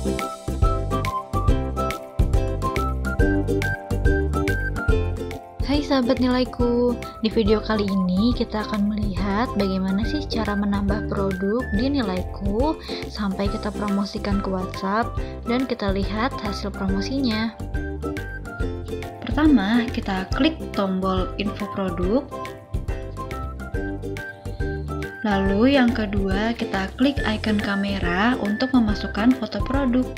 Hai sahabat nilaiku, di video kali ini kita akan melihat bagaimana sih cara menambah produk di nilaiku sampai kita promosikan ke WhatsApp dan kita lihat hasil promosinya. Pertama, kita klik tombol info produk. Lalu yang kedua, kita klik icon kamera untuk memasukkan foto produk.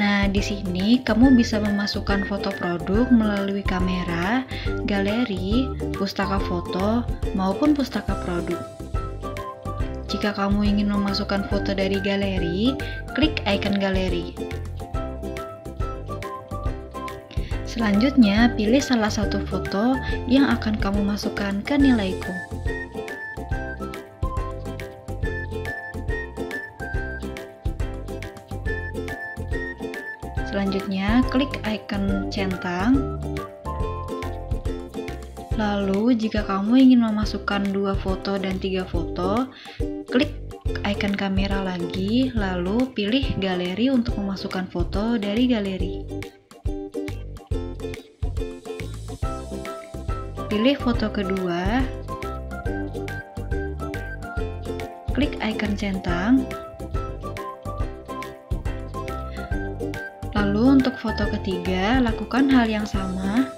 Nah, di sini kamu bisa memasukkan foto produk melalui kamera, galeri, pustaka foto, maupun pustaka produk. Jika kamu ingin memasukkan foto dari galeri, klik icon galeri. Selanjutnya, pilih salah satu foto yang akan kamu masukkan ke nilaiku. Selanjutnya, klik icon centang. Lalu, jika kamu ingin memasukkan dua foto dan tiga foto, klik icon kamera lagi, lalu pilih galeri untuk memasukkan foto dari galeri. Pilih foto kedua, klik icon centang, Lalu untuk foto ketiga, lakukan hal yang sama.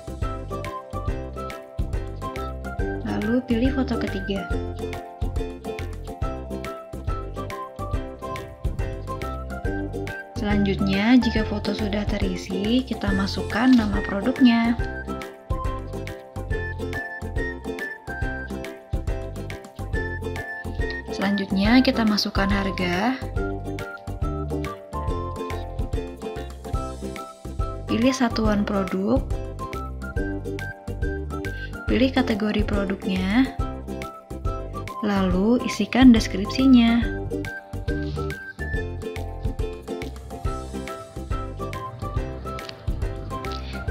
Lalu pilih foto ketiga. Selanjutnya, jika foto sudah terisi, kita masukkan nama produknya. Selanjutnya, kita masukkan harga. Pilih satuan produk. Pilih kategori produknya. Lalu isikan deskripsinya.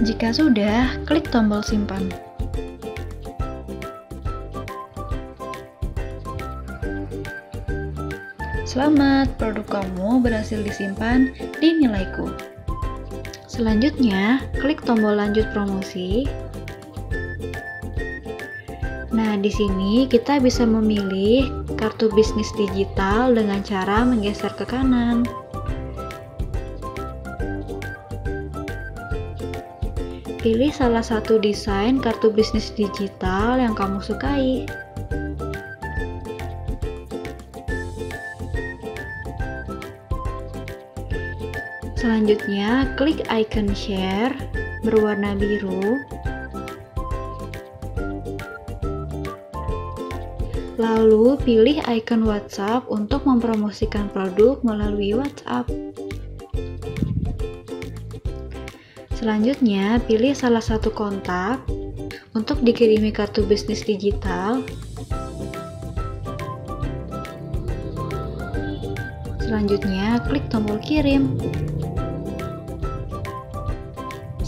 Jika sudah, klik tombol simpan. Selamat, produk kamu berhasil disimpan di nilaiku. Selanjutnya, klik tombol lanjut promosi. Nah, di sini kita bisa memilih kartu bisnis digital dengan cara menggeser ke kanan. Pilih salah satu desain kartu bisnis digital yang kamu sukai. Selanjutnya, klik icon share berwarna biru. Lalu pilih icon WhatsApp untuk mempromosikan produk melalui WhatsApp. Selanjutnya, pilih salah satu kontak untuk dikirimi kartu bisnis digital. Selanjutnya, klik tombol kirim.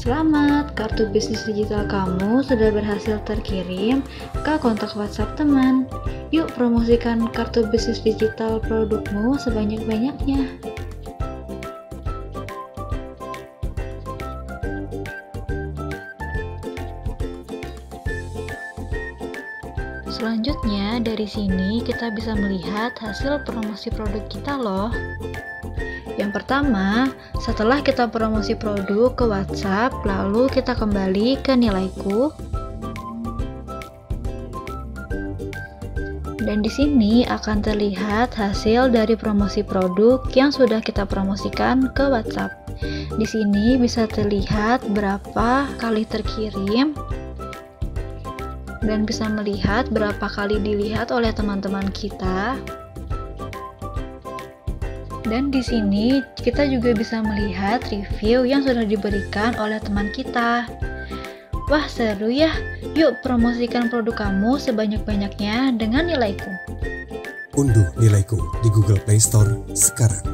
Selamat, kartu bisnis digital kamu sudah berhasil terkirim ke kontak WhatsApp teman. Yuk promosikan kartu bisnis digital produkmu sebanyak-banyaknya. Selanjutnya, dari sini kita bisa melihat hasil promosi produk kita loh. Yang pertama, setelah kita promosi produk ke WhatsApp, lalu kita kembali ke nilaiku. Dan di sini akan terlihat hasil dari promosi produk yang sudah kita promosikan ke WhatsApp. Di sini bisa terlihat berapa kali terkirim dan bisa melihat berapa kali dilihat oleh teman-teman kita. Dan di sini kita juga bisa melihat review yang sudah diberikan oleh teman kita. Wah, seru ya. Yuk promosikan produk kamu sebanyak-banyaknya dengan nilaiku. Unduh nilaiku di Google Play Store sekarang.